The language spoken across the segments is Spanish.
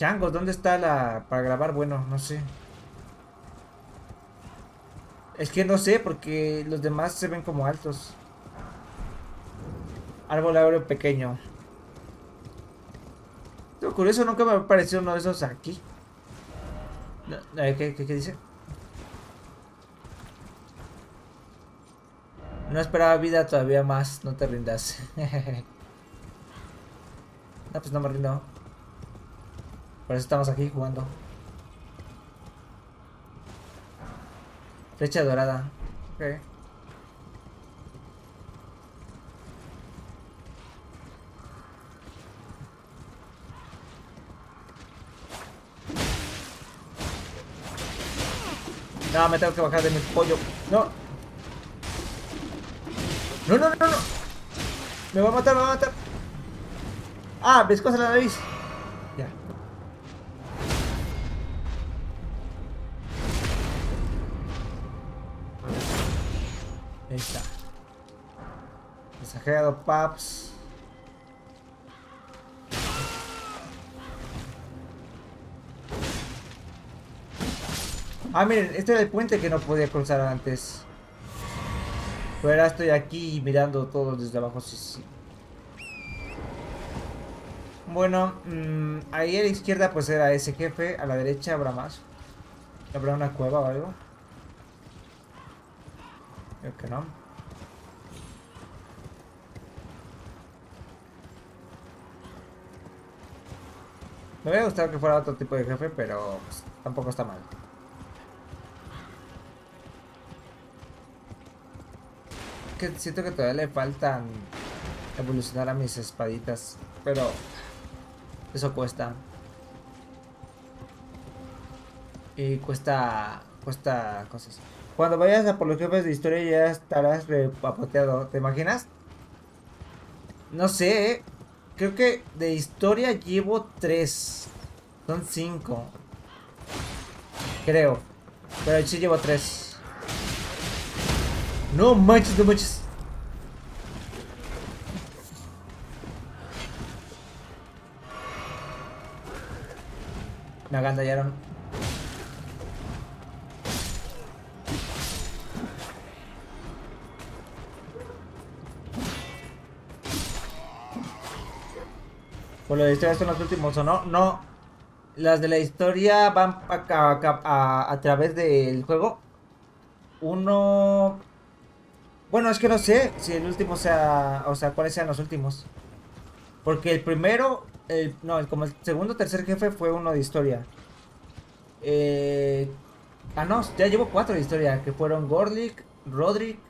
Changos, ¿dónde está la... para grabar? Bueno, no sé. Es que no sé, porque los demás se ven como altos. Árbol áureo pequeño. Lo curioso, nunca me ha parecido uno de esos aquí. ¿Qué, qué, qué dice? No esperaba vida todavía más, no te rindas. no, pues no me rindo. Por eso estamos aquí jugando. Flecha dorada. Ok. No, me tengo que bajar de mi pollo. No. No, no, no, no. Me va a matar, me va a matar. Ah, en la nariz. Ya. Paps. Ah, miren, este era el puente que no podía cruzar antes. Pero ahora estoy aquí mirando todo desde abajo, sí, sí. Bueno, mmm, ahí a la izquierda pues era ese jefe, a la derecha habrá más. ¿Habrá una cueva o algo? Creo que no. Me hubiera gustado que fuera otro tipo de jefe, pero pues, tampoco está mal. Siento que todavía le faltan evolucionar a mis espaditas, pero eso cuesta. Y cuesta cuesta cosas. Cuando vayas a por los jefes de historia ya estarás repapoteado, ¿te imaginas? No sé, ¿eh? Creo que de historia llevo tres. Son cinco. Creo. Pero sí llevo tres. No manches, no manches. Me agandallaron. Por lo de historia son los últimos o no. No. Las de la historia van a, través del juego. Uno... Bueno, es que no sé si el último sea... O sea, cuáles sean los últimos. Porque el primero... El, no, como el segundo tercer jefe fue uno de historia. Eh, ah, no, ya llevo cuatro de historia. Que fueron Gorlick, Roderick,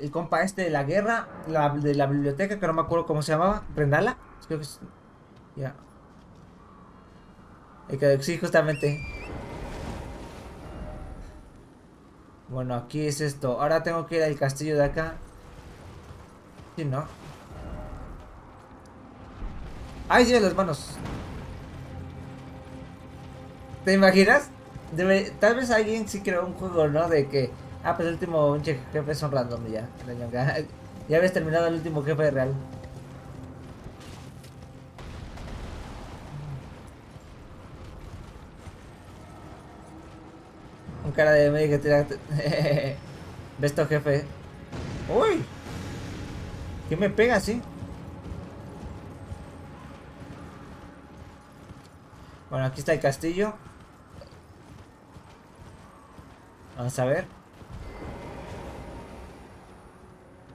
el compa este de la guerra, la de la biblioteca, que no me acuerdo cómo se llamaba, Rendala. Creo que es... Ya. Yeah. Sí, justamente. Bueno, aquí es esto. Ahora tengo que ir al castillo de acá. Sí, ¿no? ¡Ay, sí, las manos! ¿Te imaginas? Tal vez alguien sí creó un juego, ¿no? De que... Ah, pues el último jefe son random ya. Ya habías terminado el último jefe real. Un cara de medio que tira. ¿Ves esto, jefe? ¡Uy! ¿Qué me pega así? Bueno, aquí está el castillo. Vamos a ver.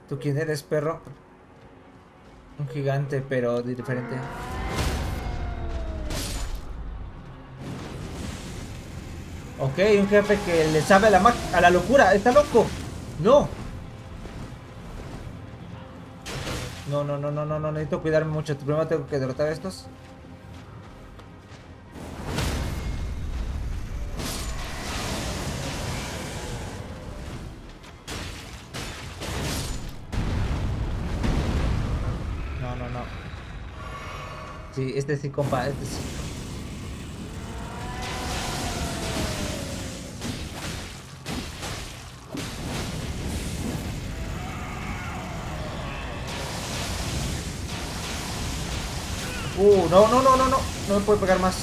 ¿Tú quién eres, perro? Un gigante, pero diferente. Ok, un jefe que le sabe a la, a la locura. ¡Está loco! ¡No! No, no, no, no, no, no. Necesito cuidarme mucho. Primero tengo que derrotar a estos. Sí, este sí, compa. Este sí. Uh, no, no, no, no, no. No me puede pegar más.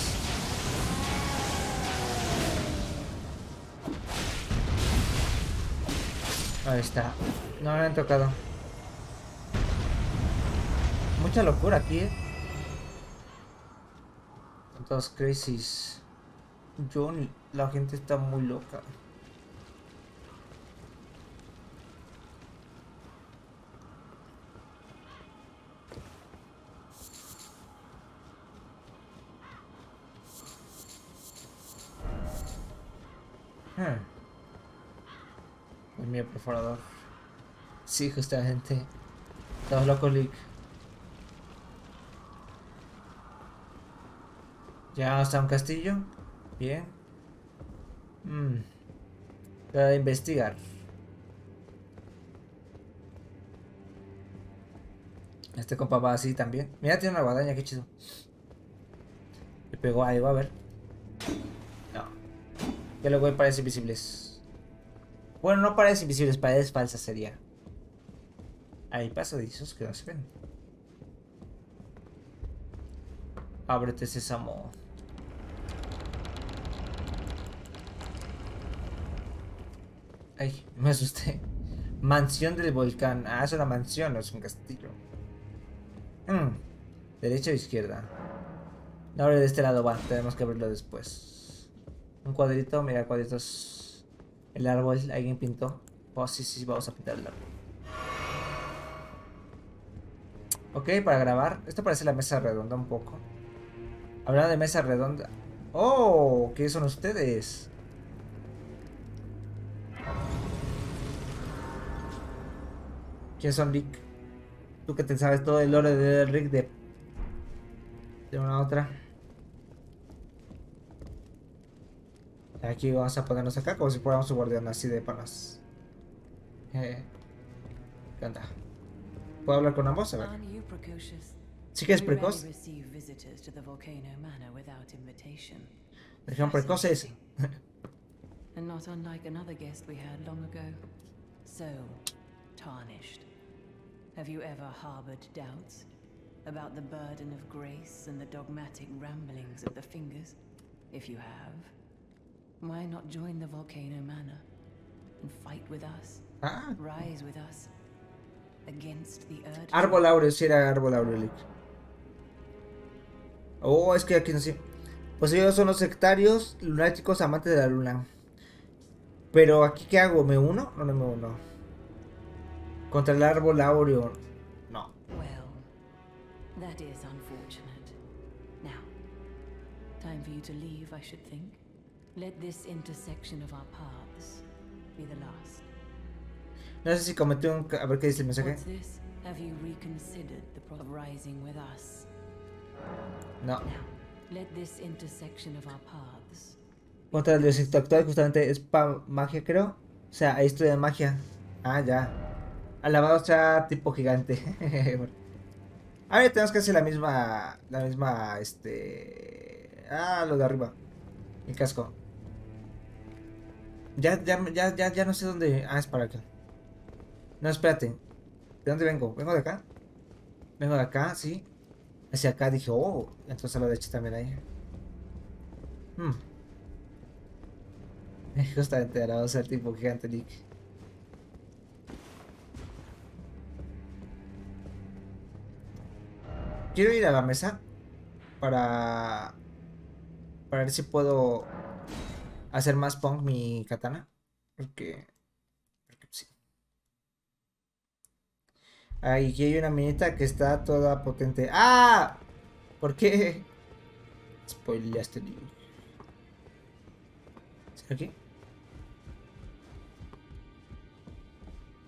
Ahí está. No me han tocado. Mucha locura aquí, eh. Todos crisis. Johnny, la gente está muy loca. Hmm. El mío perforador. Sí, justamente. Estamos locos, Lick. Ya hasta un castillo. Bien. Hmm. Voy a investigar. Este compa va así también. Mira, tiene una guadaña, qué chido. Le pegó algo, a ver. No. Que luego parece invisibles. Bueno, no parece invisibles, paredes falsas sería. Hay pasadizos que no se ven. Ábrete sésamo. Ay, me asusté. Mansión del volcán. Ah, es una mansión, no es un castillo. Hmm. Derecha o izquierda. No de este lado, va. Tenemos que abrirlo después. Un cuadrito, mira, cuadritos. El árbol, alguien pintó. Oh, sí, sí, vamos a pintar el árbol. Ok, para grabar. Esto parece la mesa redonda un poco. Hablando de mesa redonda. Oh, ¿qué son ustedes? ¿Quién son Rick? Tú que te sabes todo el lore de Rick de... De una a otra. Aquí vamos a ponernos acá como si fuéramos su guardián así de panas. Eh, ¿Qué onda? ¿Puedo hablar con ambos? A ver. Sí que es precoz. Dijeron precoces. and not unlike another guest we had long ago. So, tarnished. Have you ever harbored doubts about the burden of grace and the dogmatic ramblings of the fingers? If you have, why not join the Volcano Manor and fight with us? Ah. Rise with us against the Erd. Árbol sí era árbol. Oh, es que aquí no sé. Pues ellos son los sectarios lunáticos amantes de la luna. Pero aquí, ¿qué hago? ¿Me uno? No, no me uno. Contra el árbol áureo. No. Well, that is unfortunate. Now, time for you to leave, I should think. Let this intersection of our paths be the last. No sé si cometí un... A ver qué dice el mensaje. What's this? Have you reconsidered the pro of rising with us? No. Now, let this intersection of our paths. Contra el diosito actual justamente es pa magia, creo. O sea, ahí estudia magia. Ah, ya. Alabado sea tipo gigante. A ver, tenemos que hacer la misma... La misma... Este... Ah, lo de arriba. El casco. Ya, ya, ya, ya, ya no sé dónde... Ah, es para acá. No, espérate. ¿De dónde vengo? ¿Vengo de acá? Vengo de acá, sí. Hacia acá dije, oh, entonces a la derecha también ahí. Hmm. Justamente ahora ser tipo gigante Nick. Quiero ir a la mesa para para ver si puedo hacer más punk mi katana. Porque, porque sí. Aquí hay una minita que está toda potente. ¡Ah! ¿Por qué? Spoileaste, tío. ¿Sí aquí?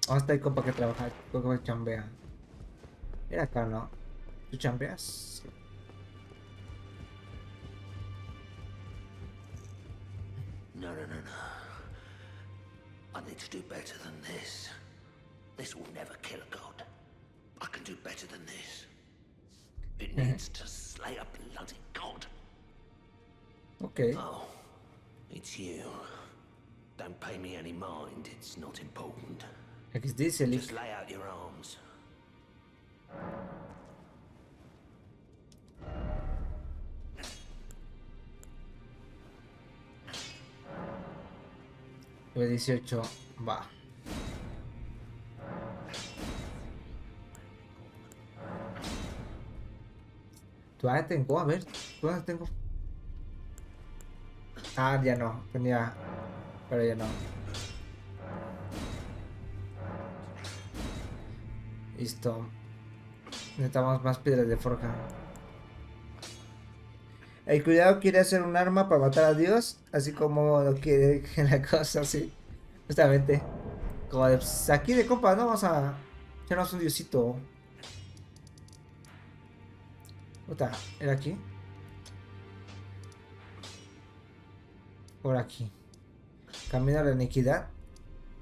¿Dónde está el compa que trabaja? ¿Cómo que chambea? Era acá, ¿no? ¿Tú chambeas? Sí. No, no, no, no. I need to do better than this. This will never kill a god. I can do better than this. It needs to slay a bloody god. Ok. Oh, it's you. Don't pay me any mind, it's not important. Just lay out your arms. Nivel 18. Va. Todavía tengo, a ver, todavía tengo. Ah, ya no, tenía. Pero ya no. Listo. Necesitamos más piedras de forja. El cuidado quiere hacer un arma para matar a Dios, así como lo quiere la cosa, sí. Justamente. Como de, pues, aquí de compa, ¿no? Vamos a echarnos un diosito. Puta, ¿era aquí? Por aquí. Camino a la iniquidad.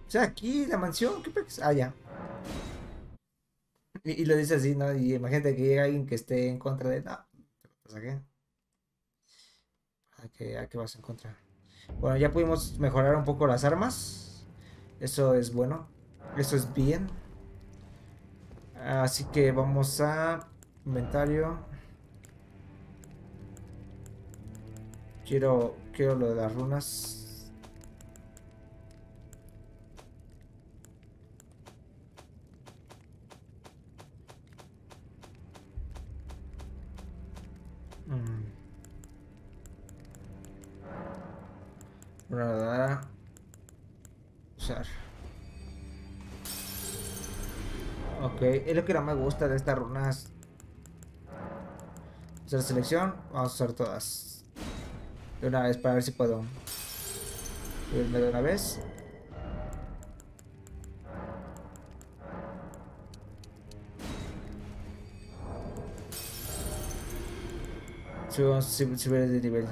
O sea, aquí, la mansión, ¿qué pex? Ah, ya. Y, lo dice así, ¿no? Y imagínate que llega alguien que esté en contra de... No, ¿pasa qué? ¿A qué, a qué vas a encontrar? Bueno, ya pudimos mejorar un poco las armas. Eso es bueno. Eso es bien. Así que vamos a inventario. Quiero, quiero lo de las runas. Mm. Runa Usar. Ok, es lo que no me gusta de estas runas. Hacer selección, vamos a usar todas. De una vez para ver si puedo. De una vez. Subimos, sub- subir de nivel.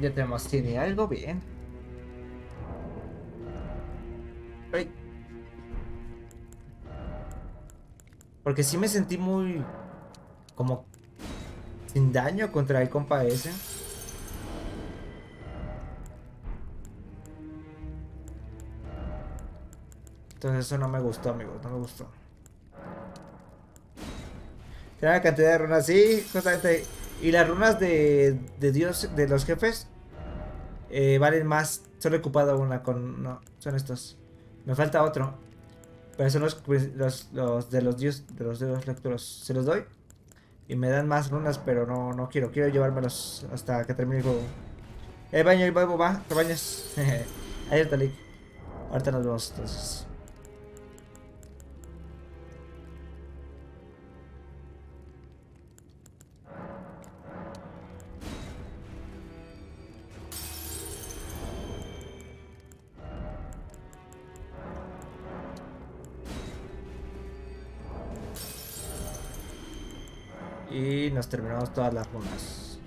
Ya tenemos, tiene algo bien. Porque sí me sentí muy... Como... Sin daño contra el compa ese. Entonces eso no me gustó, amigos. No me gustó. Tiene una cantidad de runas, sí, justamente. Y las runas de, de Dios, de los jefes, eh, valen más. Solo he ocupado una con... No, son estos. Me falta otro. Pero son los, los, los de los dios, de los dios lectores. Se los doy. Y me dan más runas, pero no, no quiero. Quiero llevármelos hasta que termine el juego. Eh, baño y bebo, va, te bañas. Ayer Talik. Ahorita nos vemos entonces. Y nos terminamos todas las runas.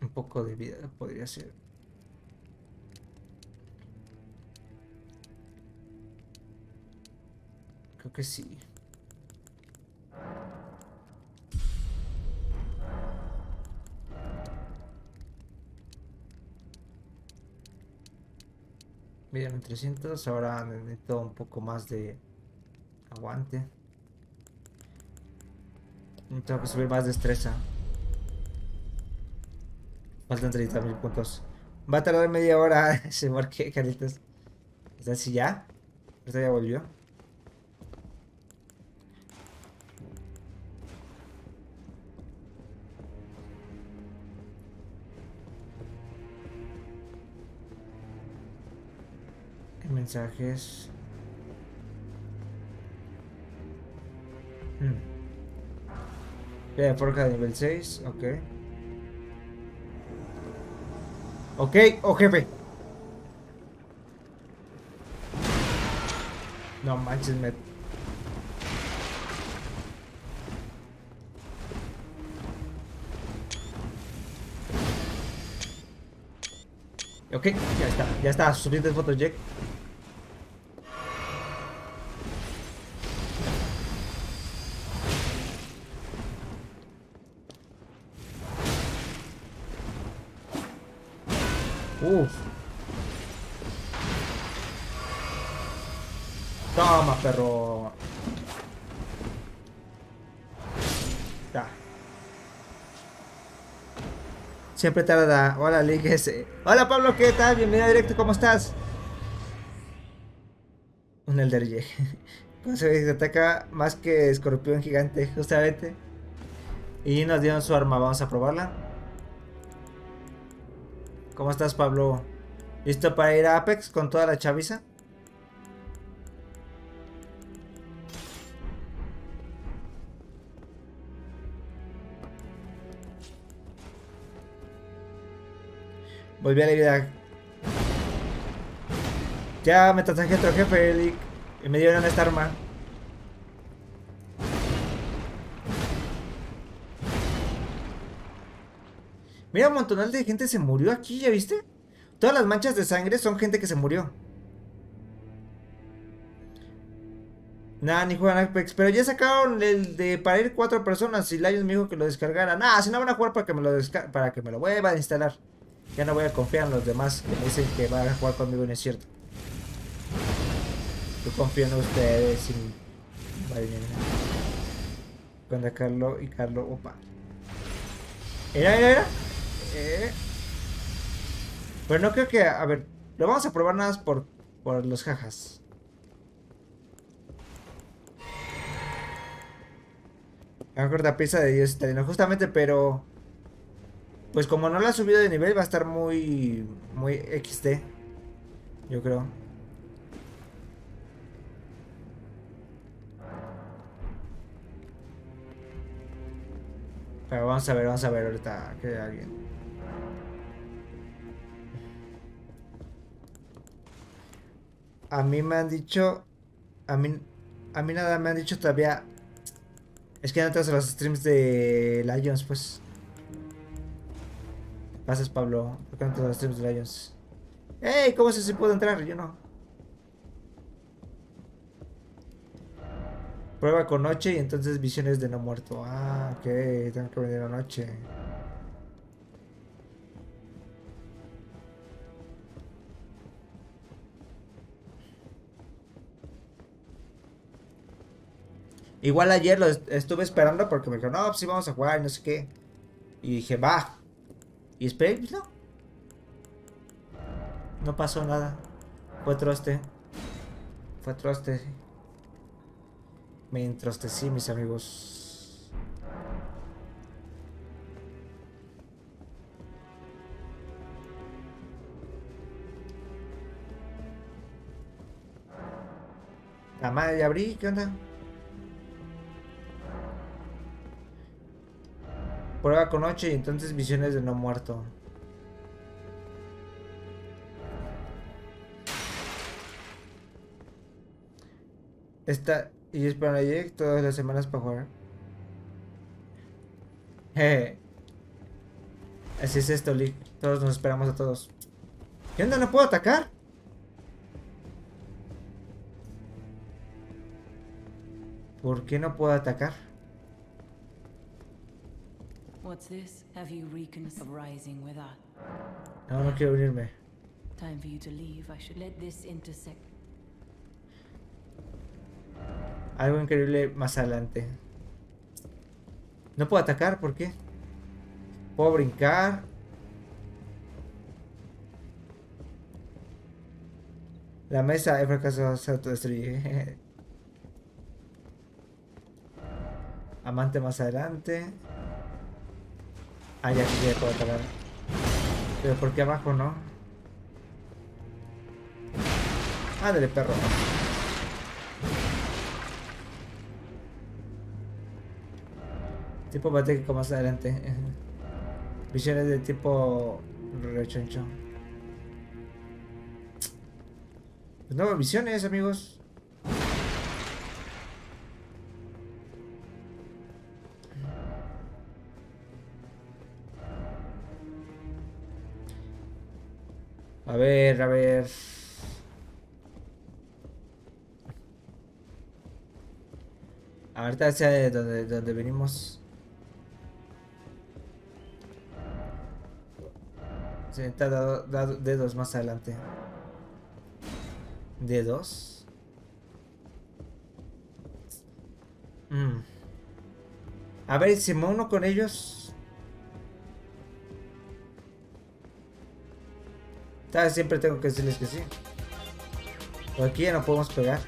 Un poco de vida podría ser. Creo que sí. Bien, en 300. Ahora necesito un poco más de aguante. Tengo que subir más destreza. Faltan 30 mil puntos. Va a tardar media hora ese marque, caritas. ¿Está así ya? ¿Esto ya volvió? Mensajes? Hmm. Vea, forja de nivel 6, ok. Ok, oh jefe. No manches, me... Ok, ya está, ya está, suficientes fotos, Jack. Uf. Toma, perro. Ya. Siempre tarda. Hola, Ligue. Hola, Pablo, ¿qué tal? Bienvenido a directo, ¿cómo estás? Un Elder J. ¿Cómo se ve? Se ataca más que escorpión gigante, justamente. Y nos dieron su arma, vamos a probarla. ¿Cómo estás, Pablo? ¿Listo para ir a Apex con toda la chaviza? Volví a la vida. Ya me traje otro jefe, Elic. Y me dieron esta arma. Mira, un montón de gente se murió aquí, ¿ya viste? Todas las manchas de sangre son gente que se murió. Nah, ni juegan Apex. Pero ya sacaron el de para ir cuatro personas. Y Lions me dijo que lo descargara. Nah, si no van a jugar para que me lo para que me lo vuelva a instalar. Ya no voy a confiar en los demás que me dicen que van a jugar conmigo no es cierto. Yo confío en ustedes y... Vale, Cuando Carlos y Carlos... Opa. Era, era, era. Eh. Pero no creo que... A ver, lo vamos a probar nada más por, por los jajas. La pieza de Dios italiano. Justamente, pero... Pues como no la ha subido de nivel, va a estar muy... Muy XD. Yo creo. Pero vamos a ver, vamos a ver ahorita que alguien. A mí me han dicho. A mí. A mí nada me han dicho todavía. Es que no entras a los streams de Lions, pues. Gracias, Pablo. ¿Por qué no entras a los streams de Lions? ¡Ey! ¿Cómo se si puedo entrar? Yo no. Prueba con noche y entonces visiones de no muerto. Ah, ok. Tengo que venir a noche. Igual ayer lo estuve esperando porque me dijo, no, pues sí vamos a jugar y no sé qué. Y dije, va. Y esperé, pues no. No pasó nada. Fue troste. Fue troste. Me entrostecí, mis amigos. La madre ya abrí, ¿qué onda? Prueba con noche y entonces visiones de no muerto. Esta y es para ayer todas las semanas para jugar. Jeje. Así es esto, Lee. Todos nos esperamos a todos. ¿Qué onda? ¿No puedo atacar? ¿Por qué no puedo atacar? What's this? Have you reconsidered rising with us? No, no quiero unirme. Time for you to leave. I should let this intersect. Algo increíble más adelante. No puedo atacar, ¿por qué? Puedo brincar. La mesa he fracasado, se autodestruye. Amante más adelante. Ah, ya sí ya puedo atacar. Pero ¿por qué abajo no? Ándale, perro. Tipo patético más adelante. Visiones de tipo rechoncho. Pues no, visiones, amigos. A ver, a ver. Ahorita hacia de donde, venimos. Se necesita dado- dado- dedos más adelante. ¿Dedos? Mm. A ver, si me uno con ellos. Siempre tengo que decirles que sí. Pero aquí ya no podemos pegar.